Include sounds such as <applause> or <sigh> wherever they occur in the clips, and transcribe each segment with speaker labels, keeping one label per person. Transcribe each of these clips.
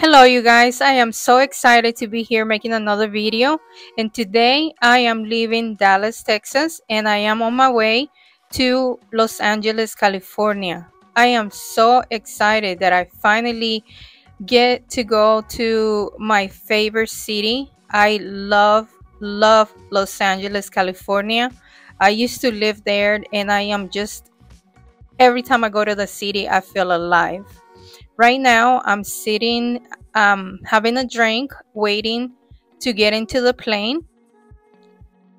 Speaker 1: Hello you guys, I am so excited to be here making another video and today I am leaving Dallas, Texas and I am on my way to Los Angeles, California. I am so excited that I finally get to go to my favorite city. I love, love Los Angeles, California. I used to live there and I am just, every time I go to the city, I feel alive. Right now, I'm sitting, um, having a drink, waiting to get into the plane.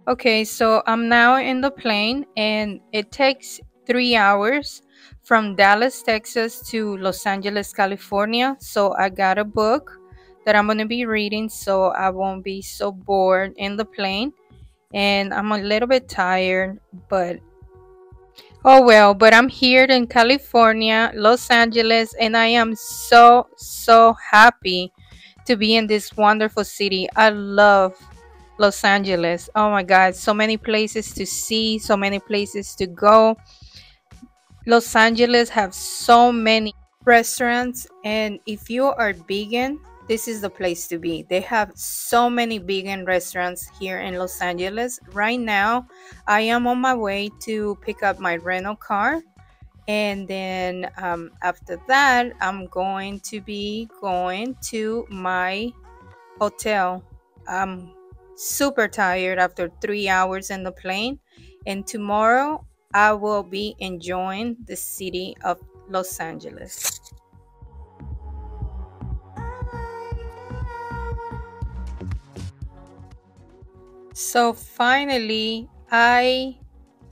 Speaker 1: Okay, so I'm now in the plane and it takes three hours from Dallas, Texas to Los Angeles, California. So I got a book that I'm going to be reading so I won't be so bored in the plane. And I'm a little bit tired, but Oh well, but I'm here in California, Los Angeles, and I am so, so happy to be in this wonderful city. I love Los Angeles. Oh my God, so many places to see, so many places to go. Los Angeles have so many restaurants, and if you are vegan, this is the place to be. They have so many vegan restaurants here in Los Angeles. Right now, I am on my way to pick up my rental car. And then um, after that, I'm going to be going to my hotel. I'm super tired after three hours in the plane. And tomorrow, I will be enjoying the city of Los Angeles. So finally, I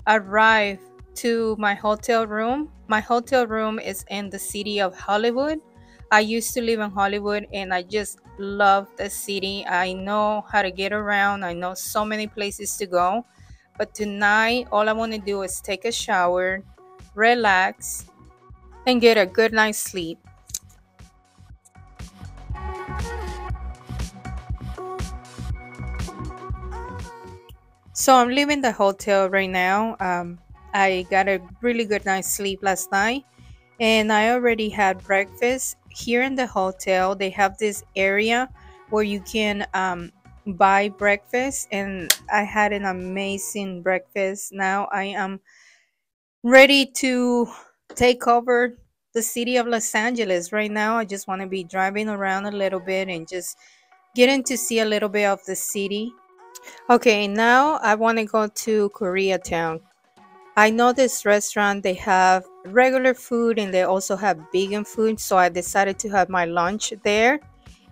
Speaker 1: arrived to my hotel room. My hotel room is in the city of Hollywood. I used to live in Hollywood and I just love the city. I know how to get around, I know so many places to go. But tonight, all I want to do is take a shower, relax, and get a good night's sleep. So I'm leaving the hotel right now. Um, I got a really good night's sleep last night, and I already had breakfast here in the hotel. They have this area where you can um, buy breakfast, and I had an amazing breakfast. Now I am ready to take over the city of Los Angeles. Right now, I just want to be driving around a little bit and just getting to see a little bit of the city. Okay, now I want to go to Koreatown. I know this restaurant, they have regular food and they also have vegan food. So I decided to have my lunch there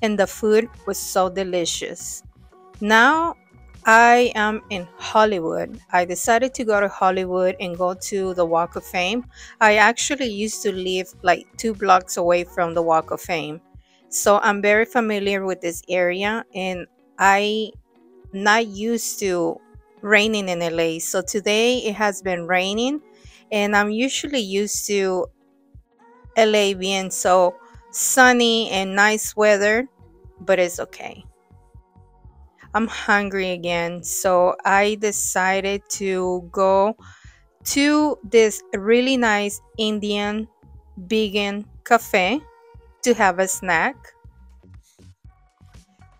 Speaker 1: and the food was so delicious. Now I am in Hollywood. I decided to go to Hollywood and go to the Walk of Fame. I actually used to live like two blocks away from the Walk of Fame. So I'm very familiar with this area and I not used to raining in LA. So today it has been raining and I'm usually used to LA being so sunny and nice weather, but it's okay. I'm hungry again, so I decided to go to this really nice Indian vegan cafe to have a snack.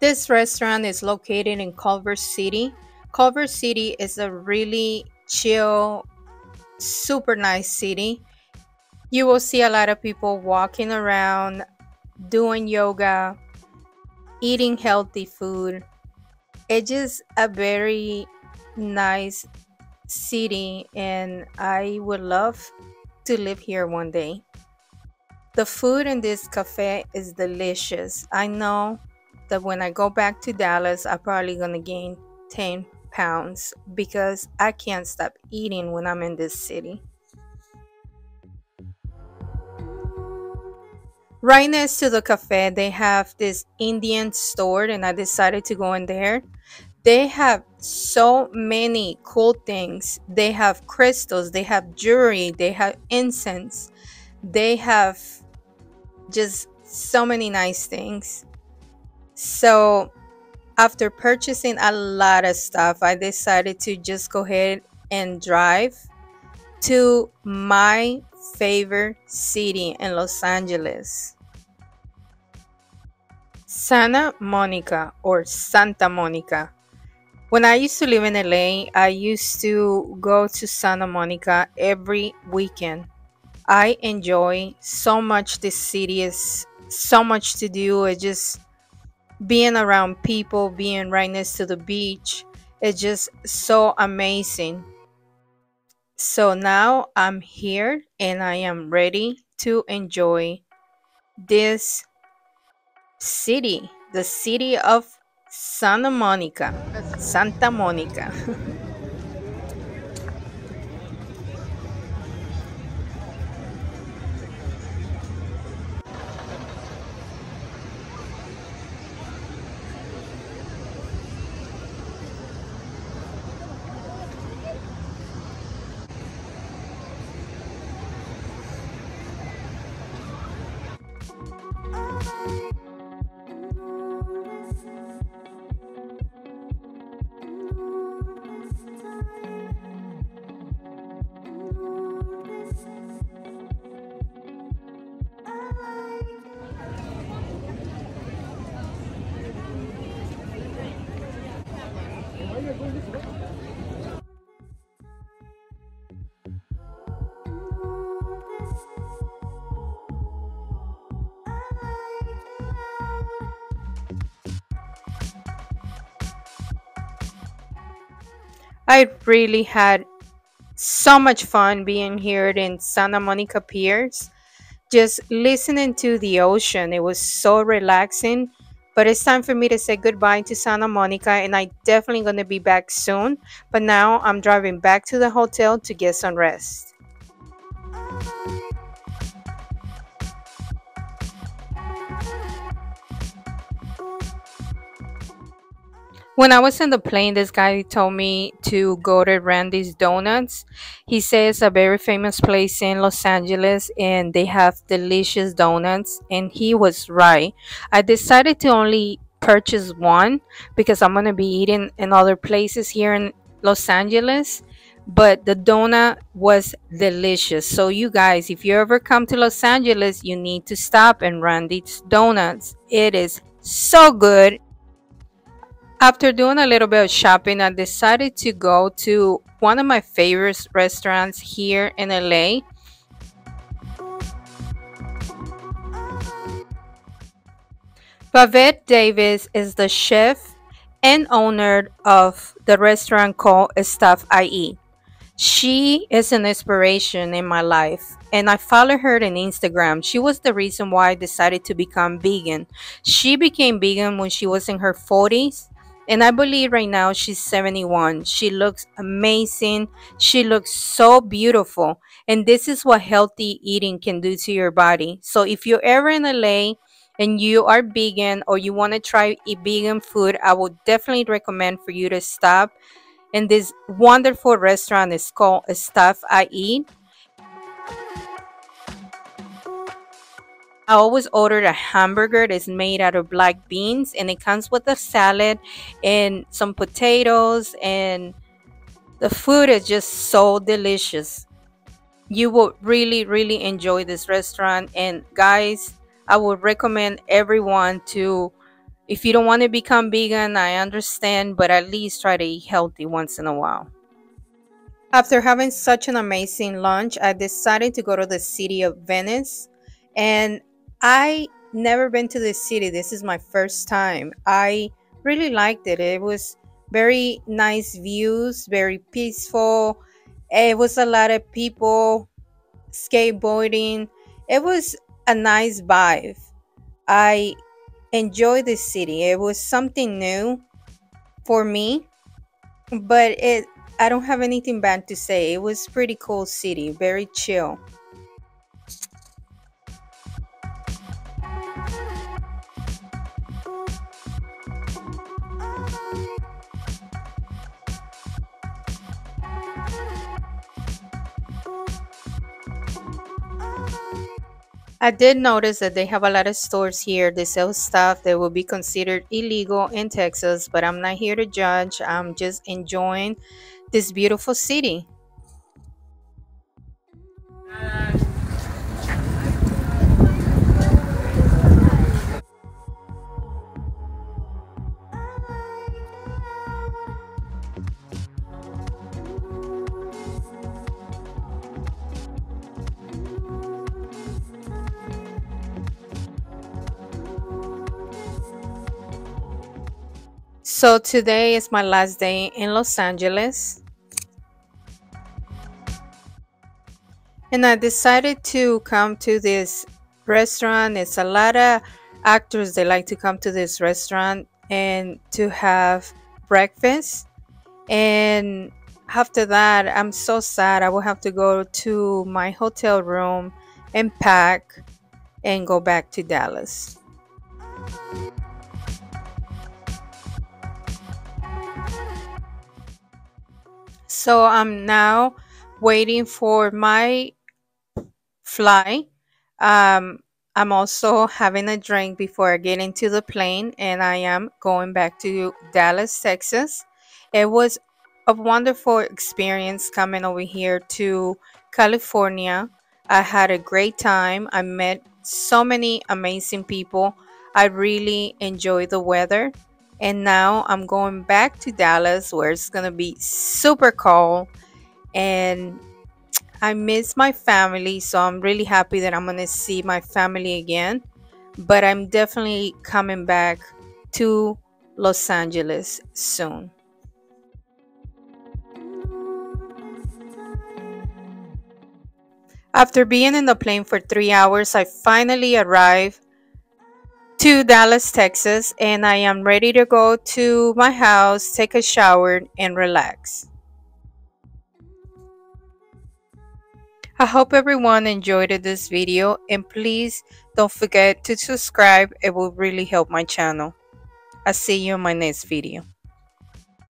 Speaker 1: This restaurant is located in Culver City. Culver City is a really chill, super nice city. You will see a lot of people walking around, doing yoga, eating healthy food. It's just a very nice city, and I would love to live here one day. The food in this cafe is delicious. I know that when I go back to Dallas, I'm probably gonna gain 10 pounds because I can't stop eating when I'm in this city. Right next to the cafe, they have this Indian store, and I decided to go in there. They have so many cool things. They have crystals, they have jewelry, they have incense, they have just so many nice things. So after purchasing a lot of stuff, I decided to just go ahead and drive to my favorite city in Los Angeles. Santa Monica or Santa Monica. When I used to live in LA, I used to go to Santa Monica every weekend. I enjoy so much this city is so much to do. It just being around people, being right next to the beach, it's just so amazing. So now I'm here and I am ready to enjoy this city, the city of Santa Monica, Santa Monica. <laughs> I really had so much fun being here in Santa Monica Piers, just listening to the ocean. It was so relaxing. But it's time for me to say goodbye to Santa Monica, and I definitely gonna be back soon. But now I'm driving back to the hotel to get some rest. Oh, When I was in the plane, this guy told me to go to Randy's Donuts. He says a very famous place in Los Angeles and they have delicious donuts. And he was right. I decided to only purchase one because I'm going to be eating in other places here in Los Angeles. But the donut was delicious. So, you guys, if you ever come to Los Angeles, you need to stop and Randy's Donuts. It is so good after doing a little bit of shopping, I decided to go to one of my favorite restaurants here in LA. Babette Davis is the chef and owner of the restaurant called Stuff I Eat. She is an inspiration in my life, and I follow her on Instagram. She was the reason why I decided to become vegan. She became vegan when she was in her 40s and I believe right now she's 71. She looks amazing. She looks so beautiful. And this is what healthy eating can do to your body. So if you're ever in LA and you are vegan or you want to try vegan food, I would definitely recommend for you to stop. And this wonderful restaurant is called Stuff I Eat. I always order a hamburger that's made out of black beans and it comes with a salad and some potatoes and the food is just so delicious. You will really really enjoy this restaurant and guys, I would recommend everyone to if you don't want to become vegan, I understand, but at least try to eat healthy once in a while. After having such an amazing lunch, I decided to go to the city of Venice and I never been to this city. This is my first time. I really liked it. It was very nice views, very peaceful. It was a lot of people skateboarding. It was a nice vibe. I enjoyed the city. It was something new for me, but it I don't have anything bad to say. It was pretty cool city, very chill. I did notice that they have a lot of stores here. They sell stuff that will be considered illegal in Texas, but I'm not here to judge. I'm just enjoying this beautiful city. So today is my last day in Los Angeles. And I decided to come to this restaurant. It's a lot of actors they like to come to this restaurant and to have breakfast. And after that, I'm so sad. I will have to go to my hotel room and pack and go back to Dallas. So I'm now waiting for my flight. Um, I'm also having a drink before I get into the plane, and I am going back to Dallas, Texas. It was a wonderful experience coming over here to California. I had a great time. I met so many amazing people. I really enjoy the weather. And now I'm going back to Dallas where it's going to be super cold. And I miss my family. So I'm really happy that I'm going to see my family again. But I'm definitely coming back to Los Angeles soon. After being in the plane for three hours, I finally arrived to Dallas, Texas, and I am ready to go to my house, take a shower, and relax. I hope everyone enjoyed this video and please don't forget to subscribe. It will really help my channel. I'll see you in my next video.